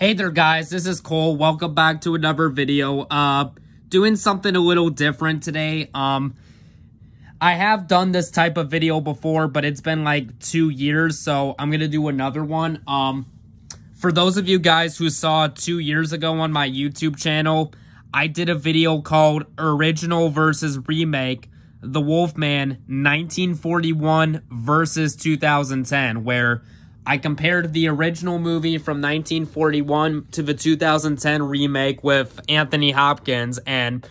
Hey there guys, this is Cole. Welcome back to another video. Uh, doing something a little different today. Um, I have done this type of video before, but it's been like two years, so I'm gonna do another one. Um, for those of you guys who saw two years ago on my YouTube channel, I did a video called Original versus Remake, The Wolfman 1941 versus 2010, where I compared the original movie from 1941 to the 2010 remake with Anthony Hopkins, and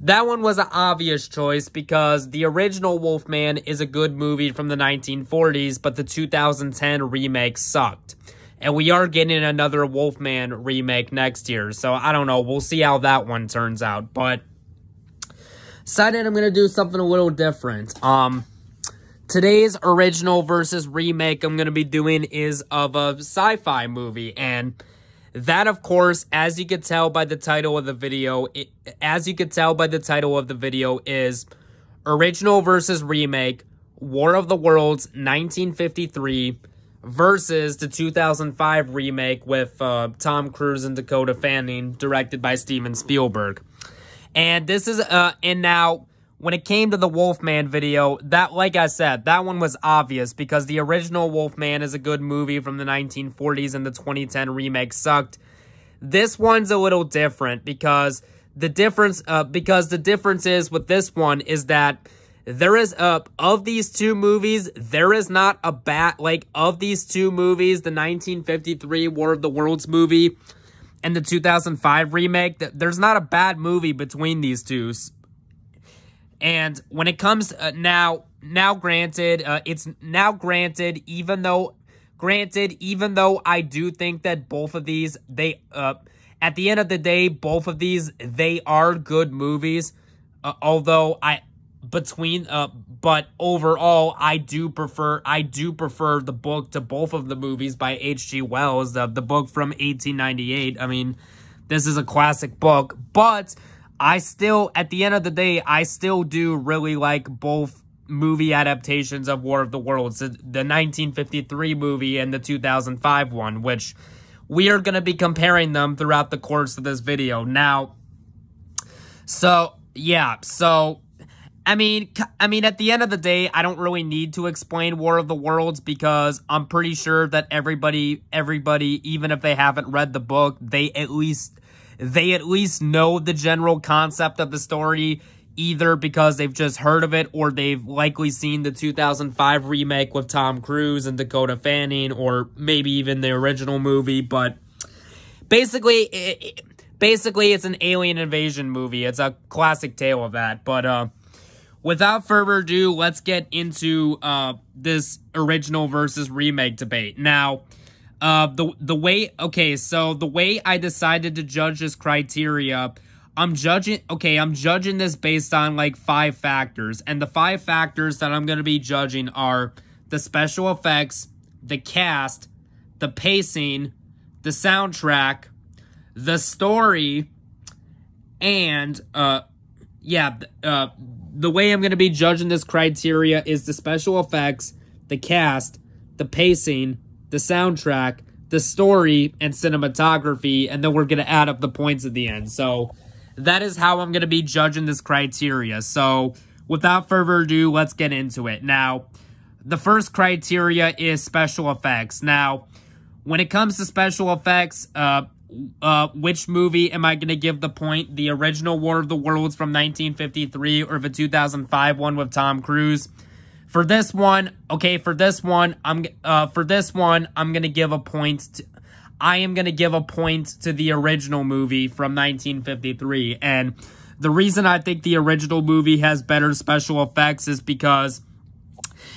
that one was an obvious choice because the original Wolfman is a good movie from the 1940s, but the 2010 remake sucked. And we are getting another Wolfman remake next year, so I don't know. We'll see how that one turns out, but decided I'm going to do something a little different. Um, Today's original versus remake I'm going to be doing is of a sci-fi movie, and that, of course, as you could tell by the title of the video, it, as you could tell by the title of the video, is original versus remake, War of the Worlds 1953 versus the 2005 remake with uh, Tom Cruise and Dakota Fanning, directed by Steven Spielberg. And this is, uh, and now when it came to the Wolfman video, that, like I said, that one was obvious because the original Wolfman is a good movie from the 1940s and the 2010 remake sucked. This one's a little different because the difference, uh, because the difference is with this one is that there is, uh, of these two movies, there is not a bat like, of these two movies, the 1953 War of the Worlds movie and the 2005 remake, there's not a bad movie between these two. And when it comes uh, now, now granted, uh, it's now granted, even though, granted, even though I do think that both of these, they, uh, at the end of the day, both of these, they are good movies. Uh, although I, between, uh, but overall, I do prefer, I do prefer the book to both of the movies by H.G. Wells, the, the book from 1898. I mean, this is a classic book, but I still, at the end of the day, I still do really like both movie adaptations of War of the Worlds, the, the 1953 movie and the 2005 one, which we are going to be comparing them throughout the course of this video. Now, so, yeah, so, I mean, I mean, at the end of the day, I don't really need to explain War of the Worlds because I'm pretty sure that everybody, everybody, even if they haven't read the book, they at least they at least know the general concept of the story either because they've just heard of it or they've likely seen the 2005 remake with Tom Cruise and Dakota Fanning or maybe even the original movie but basically it, basically it's an alien invasion movie. It's a classic tale of that but uh without further ado let's get into uh this original versus remake debate. Now uh, the the way okay, so the way I decided to judge this criteria, I'm judging okay, I'm judging this based on like five factors, and the five factors that I'm gonna be judging are the special effects, the cast, the pacing, the soundtrack, the story, and uh, yeah, uh, the way I'm gonna be judging this criteria is the special effects, the cast, the pacing the soundtrack, the story, and cinematography, and then we're going to add up the points at the end. So that is how I'm going to be judging this criteria. So without further ado, let's get into it. Now, the first criteria is special effects. Now, when it comes to special effects, uh, uh, which movie am I going to give the point? The original War of the Worlds from 1953 or the 2005 one with Tom Cruise? For this one, okay, for this one, I'm uh for this one, I'm to give a point to, I am to give a point to the original movie from 1953 and the reason I think the original movie has better special effects is because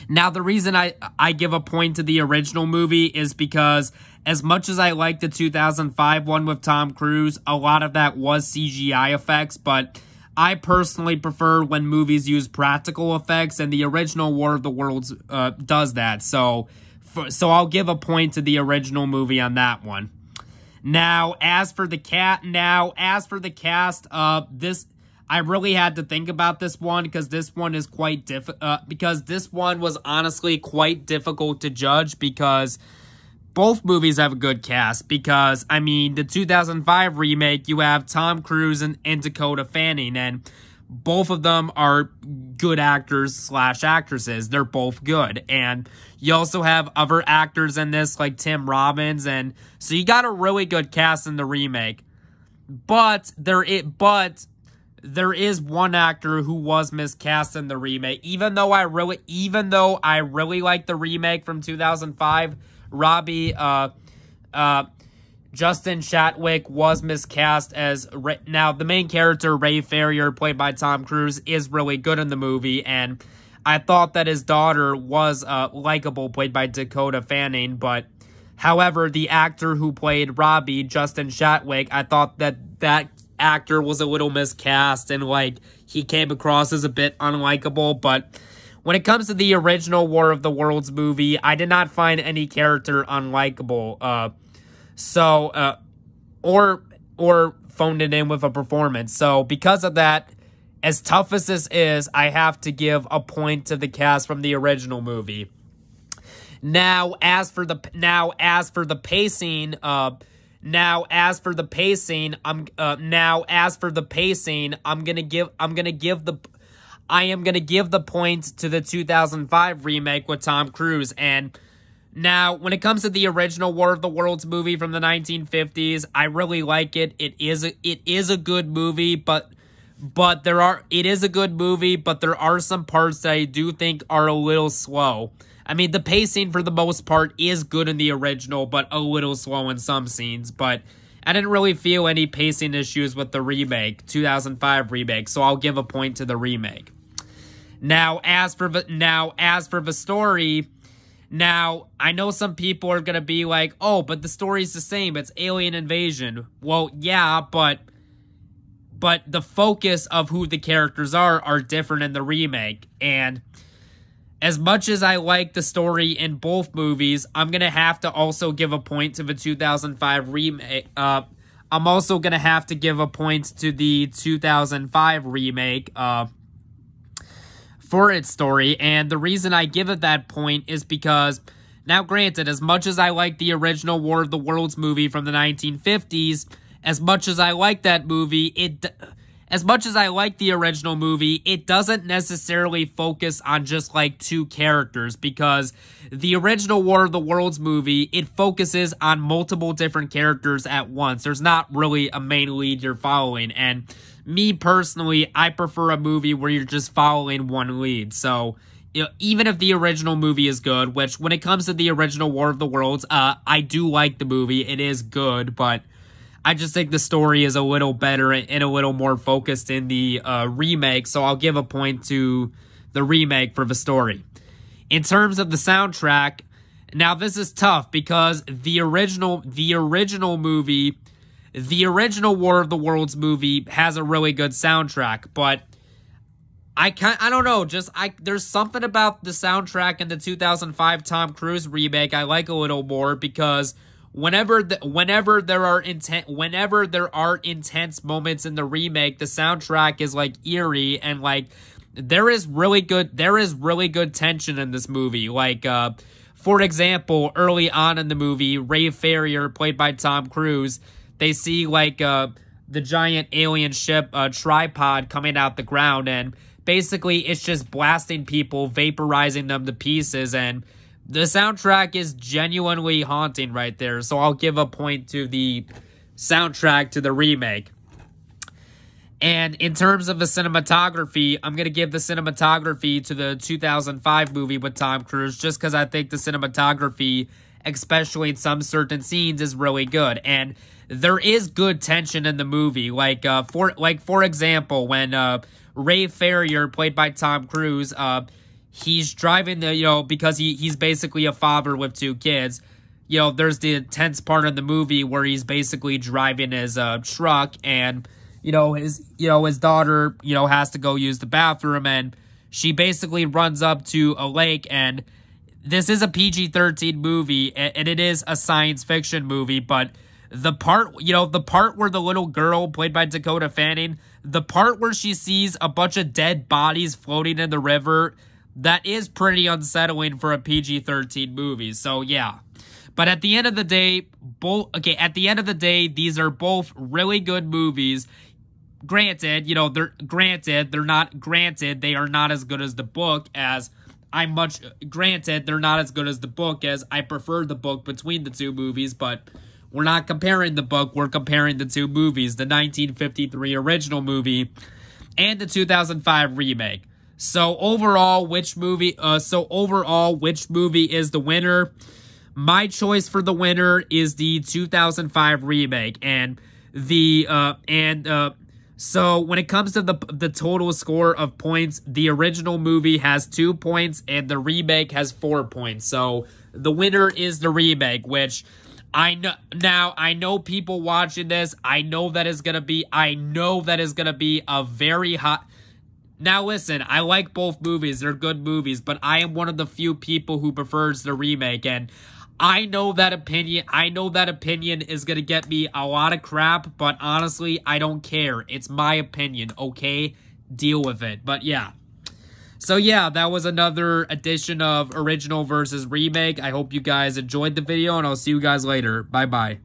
now the reason I I give a point to the original movie is because as much as I like the 2005 one with Tom Cruise, a lot of that was CGI effects, but I personally prefer when movies use practical effects, and the original War of the Worlds uh, does that. So, for, so I'll give a point to the original movie on that one. Now, as for the cat, now as for the cast, uh, this I really had to think about this one because this one is quite diff. Uh, because this one was honestly quite difficult to judge because both movies have a good cast because, I mean, the 2005 remake, you have Tom Cruise and, and Dakota Fanning, and both of them are good actors slash actresses. They're both good. And you also have other actors in this, like Tim Robbins, and so you got a really good cast in the remake. But there it but there is one actor who was miscast in the remake. Even though I really even though I really like the remake from 2005, Robbie uh uh Justin Chatwick was miscast as now the main character Ray Ferrier played by Tom Cruise is really good in the movie and I thought that his daughter was uh likable played by Dakota Fanning but however the actor who played Robbie Justin Chatwick I thought that that actor was a little miscast and like he came across as a bit unlikable but when it comes to the original War of the Worlds movie I did not find any character unlikable uh so, uh, or, or phoned it in with a performance. So because of that, as tough as this is, I have to give a point to the cast from the original movie. Now, as for the, now, as for the pacing, uh, now, as for the pacing, I'm, uh, now, as for the pacing, I'm gonna give, I'm gonna give the, I am gonna give the point to the 2005 remake with Tom Cruise, and now, when it comes to the original War of the Worlds movie from the 1950s, I really like it. It is a, it is a good movie, but but there are it is a good movie, but there are some parts that I do think are a little slow. I mean, the pacing for the most part is good in the original, but a little slow in some scenes, but I didn't really feel any pacing issues with the remake, 2005 remake, so I'll give a point to the remake. Now, as for now, as for the story, now, I know some people are going to be like, oh, but the story's the same. It's alien invasion. Well, yeah, but but the focus of who the characters are are different in the remake. And as much as I like the story in both movies, I'm going to have to also give a point to the 2005 remake. Uh, I'm also going to have to give a point to the 2005 remake. Uh, for its story, and the reason I give it that point is because, now granted, as much as I like the original War of the Worlds movie from the 1950s, as much as I like that movie, it as much as I like the original movie, it doesn't necessarily focus on just like two characters because the original War of the Worlds movie, it focuses on multiple different characters at once. There's not really a main lead you're following and me personally, I prefer a movie where you're just following one lead. So, you know, even if the original movie is good, which when it comes to the original War of the Worlds, uh, I do like the movie. It is good, but I just think the story is a little better and a little more focused in the uh, remake. So I'll give a point to the remake for the story. In terms of the soundtrack, now this is tough because the original the original movie the original War of the Worlds movie has a really good soundtrack, but I can I don't know, just I there's something about the soundtrack in the 2005 Tom Cruise remake I like a little more because whenever the, whenever there are intent whenever there are intense moments in the remake, the soundtrack is like eerie and like there is really good there is really good tension in this movie. Like uh for example, early on in the movie, Ray Ferrier played by Tom Cruise they see like uh, the giant alien ship uh, tripod coming out the ground and basically it's just blasting people vaporizing them to pieces and the soundtrack is genuinely haunting right there so i'll give a point to the soundtrack to the remake and in terms of the cinematography, I'm going to give the cinematography to the 2005 movie with Tom Cruise just because I think the cinematography, especially in some certain scenes, is really good. And there is good tension in the movie. Like uh, for like for example, when uh, Ray Ferrier, played by Tom Cruise, uh, he's driving the you know because he he's basically a father with two kids. You know, there's the intense part of the movie where he's basically driving his uh, truck and you know his you know his daughter you know has to go use the bathroom and she basically runs up to a lake and this is a PG-13 movie and it is a science fiction movie but the part, you know, the part where the little girl played by Dakota Fanning, the part where she sees a bunch of dead bodies floating in the river, that is pretty unsettling for a PG-13 movie. So, yeah. But at the end of the day, both okay, at the end of the day, these are both really good movies. Granted, you know, they're granted, they're not granted, they are not as good as the book as I much granted, they're not as good as the book as I prefer the book between the two movies, but we're not comparing the book, we're comparing the two movies, the 1953 original movie and the 2005 remake. So overall, which movie uh so overall, which movie is the winner? My choice for the winner is the 2005 remake and the uh and uh so when it comes to the the total score of points, the original movie has 2 points and the remake has 4 points. So the winner is the remake, which I know now I know people watching this, I know that is to be I know that is to be a very hot now listen, I like both movies. They're good movies, but I am one of the few people who prefers the remake and I know that opinion I know that opinion is going to get me a lot of crap, but honestly, I don't care. It's my opinion, okay? Deal with it. But yeah. So yeah, that was another edition of original versus remake. I hope you guys enjoyed the video and I'll see you guys later. Bye-bye.